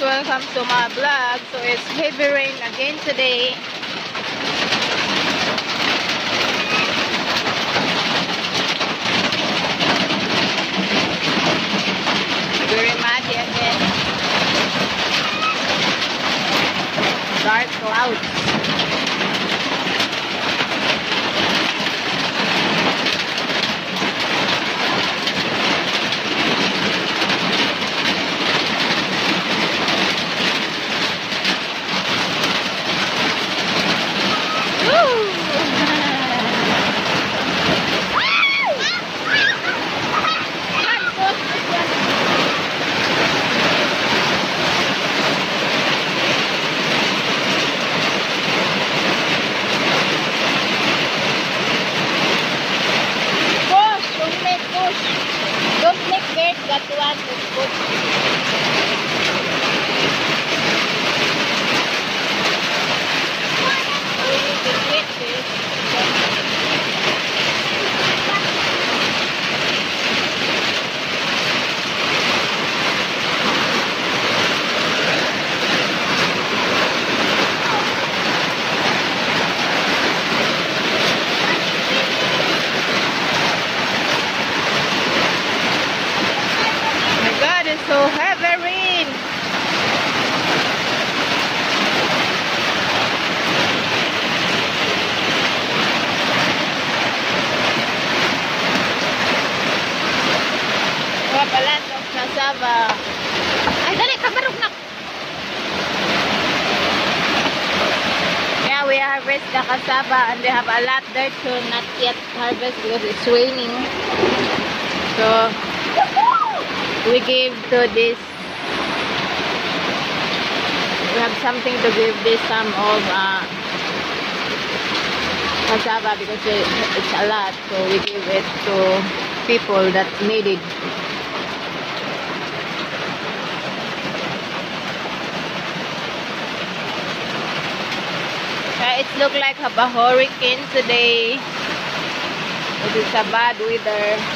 welcome to my vlog. So it's heavy rain again today. Very muddy again. Dark clouds. готовить. So heavy of cassava. Yeah, we harvest the cassava and we have a lot there to not yet harvest because it's raining. So, we give to this. We have something to give this some of uh, cassava because it's a lot so we give it to people that need it. Yeah, it look like a hurricane today. It is a bad weather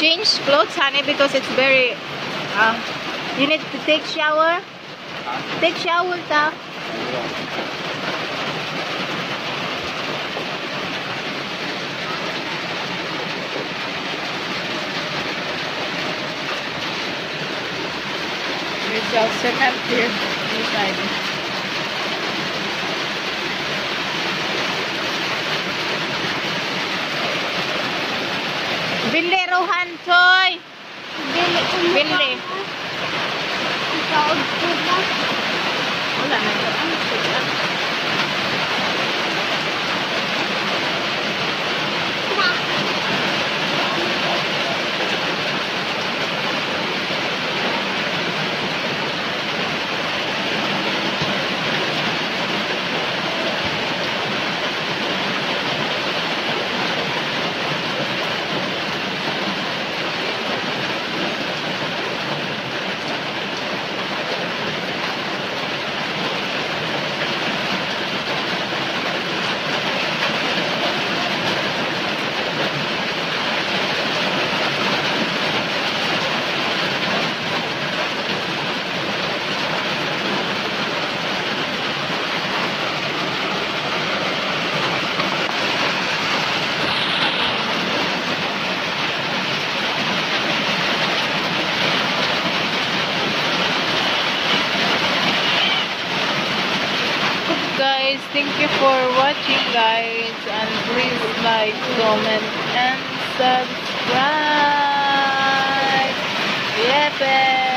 change clothes, honey, because it's very. Uh, you need to take shower. Take shower, ta. There's a cement here. Bili, Rohan, Choy. Bili. Wala na thank you for watching guys and please like comment and subscribe